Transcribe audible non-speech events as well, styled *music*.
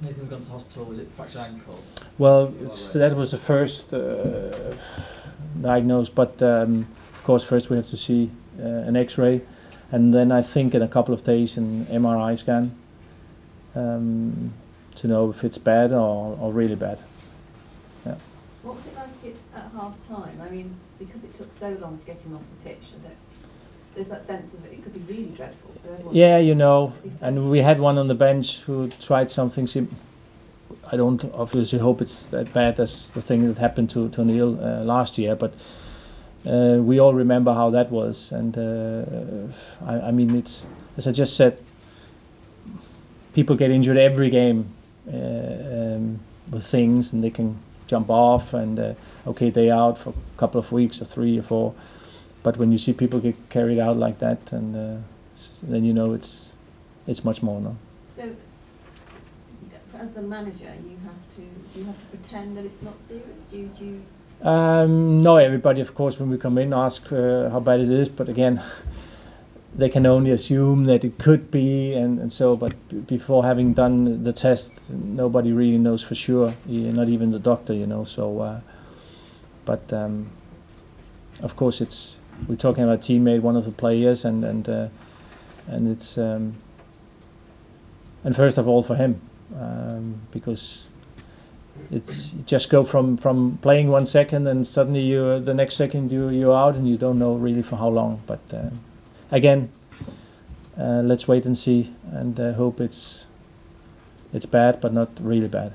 Nathan's gone to hospital. Was it fractured ankle? Well, so that was the first uh, diagnosed, but um, of course, first we have to see uh, an X-ray, and then I think in a couple of days an MRI scan um, to know if it's bad or, or really bad. What was it like at half time? I mean, because it took so long to get him off the pitch, that there's that sense of it could be really dreadful. So Yeah, you know, and we had one on the bench who tried something. Sim- I don't obviously hope it's that bad as the thing that happened to to Neil uh, last year, but uh, we all remember how that was. And uh, I, I mean, it's as I just said, people get injured every game uh, um, with things, and they can jump off, and uh, okay, they out for a couple of weeks or three or four. But when you see people get carried out like that, and uh, then you know it's it's much more. No? So, as the manager, you have to do you have to pretend that it's not serious? Do you, do you Um, no, everybody, of course, when we come in, ask uh, how bad it is. But again, *laughs* they can only assume that it could be, and, and so. But b- before having done the test, nobody really knows for sure. Not even the doctor, you know. So, uh, but um, of course, it's we're talking about teammate, one of the players, and and uh, and it's um, and first of all for him, um, because it's you just go from from playing one second and suddenly you the next second you you're out and you don't know really for how long. But uh, again uh, let's wait and see and uh, hope it's it's bad but not really bad